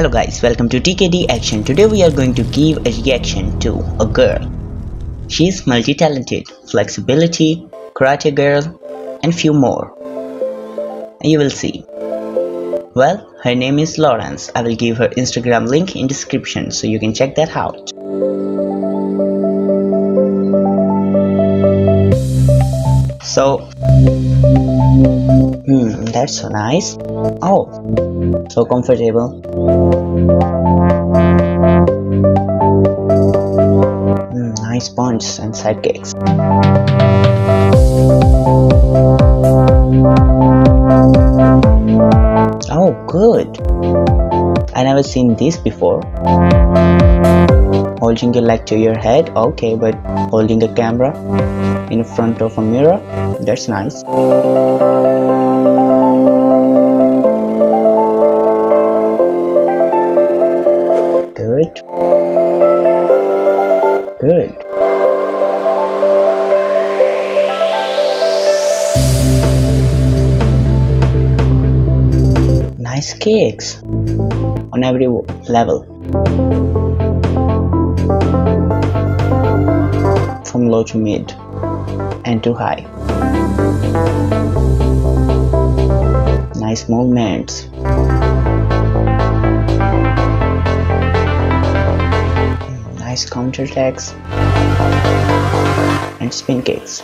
Hello guys, welcome to TKD Action. Today we are going to give a reaction to a girl. She is multi-talented, flexibility, karate girl, and few more. You will see. Well, her name is Laurence. I will give her Instagram link in description so you can check that out. So, hmm, that's so nice. Oh, so comfortable. Mm, nice punch and sidekicks. Oh, good. I never seen this before. Holding your leg to your head, okay, but holding a camera in front of a mirror, that's nice. Good. Good. Nice cakes on every level. From low to mid and to high. Nice movements. Counter attacks and spin kicks.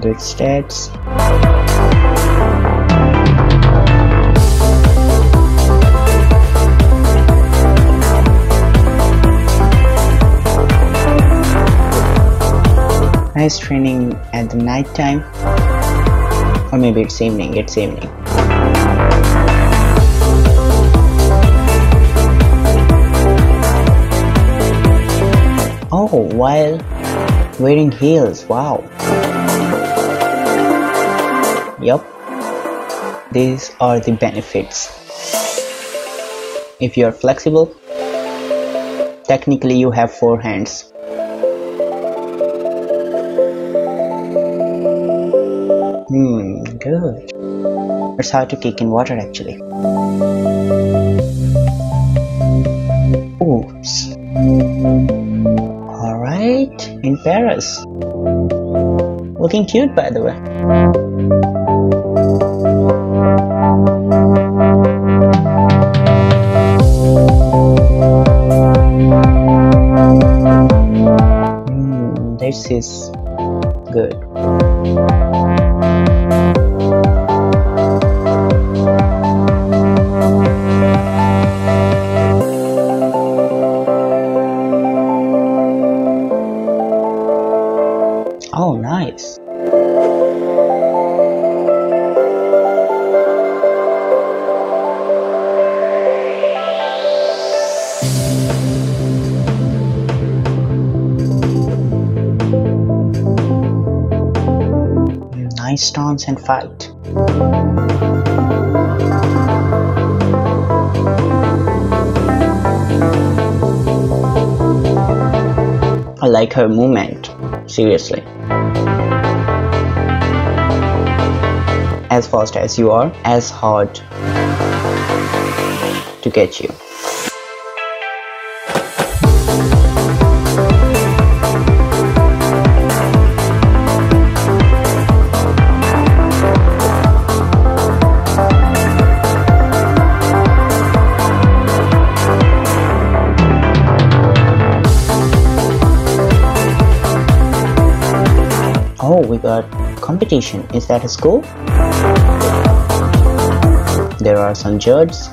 Good stats. Nice training at the night time. Or maybe it's evening, it's evening. Oh, while wearing heels, wow. Yup, these are the benefits. If you are flexible, technically you have four hands. It's hard to kick in water actually. Oops. Alright, in Paris. Looking cute by the way. Mm, this is good. Oh, nice. Nice stance and fight. I like her movement, seriously. As fast as you are, as hard to get you. Competition. Is that a school? There are some judges.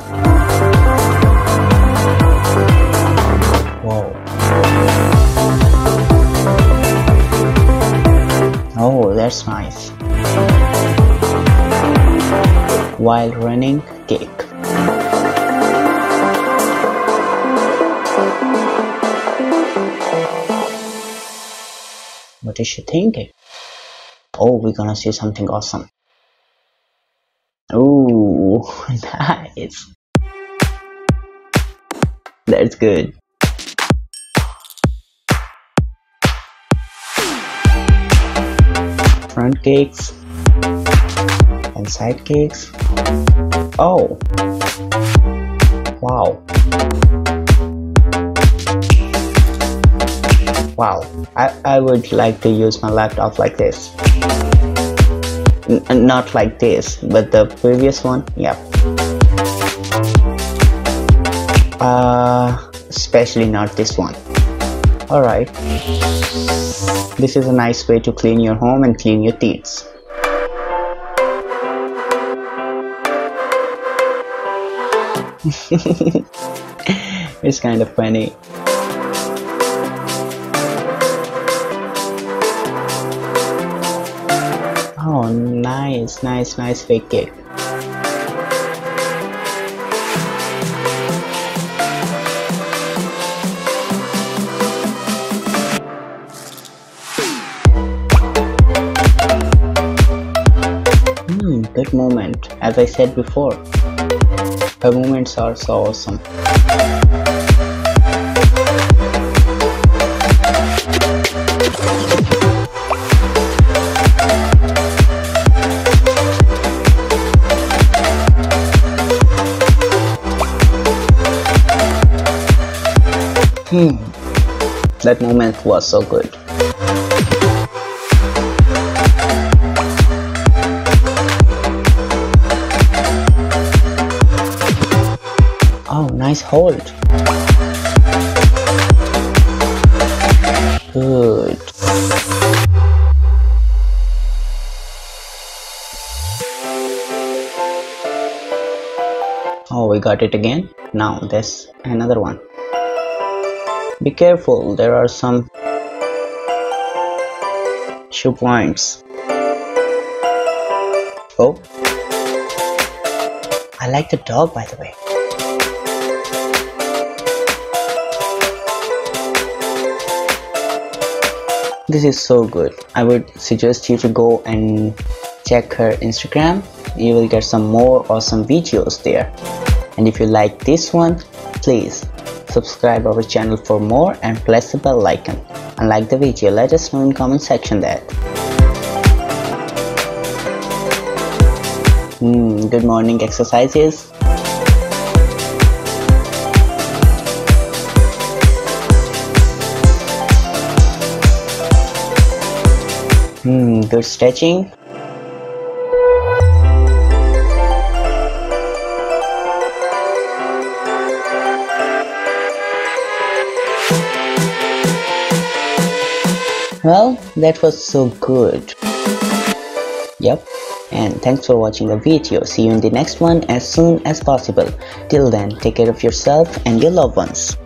Whoa. Oh, that's nice. While running, kick. What is she thinking? Oh, we're gonna see something awesome. Ooh, nice. That's good. Front cakes and side cakes. Oh, wow. Wow, I, I would like to use my laptop like this. N not like this, but the previous one, yeah. Uh, especially not this one. Alright. This is a nice way to clean your home and clean your teeth. it's kind of funny. Nice, nice, nice fake cake. Hmm, good moment. As I said before, her moments are so awesome. Hmm, that moment was so good. Oh, nice hold. Good. Oh, we got it again. Now, there's another one. Be careful, there are some shoe points. Oh, I like the dog by the way. This is so good. I would suggest you to go and check her Instagram. You will get some more awesome videos there. And if you like this one, please subscribe our channel for more and press the bell icon. And like the video, let us know in comment section that. Hmm, good morning exercises. Hmm, good stretching. Well, that was so good. Yep. And thanks for watching the video. See you in the next one as soon as possible. Till then, take care of yourself and your loved ones.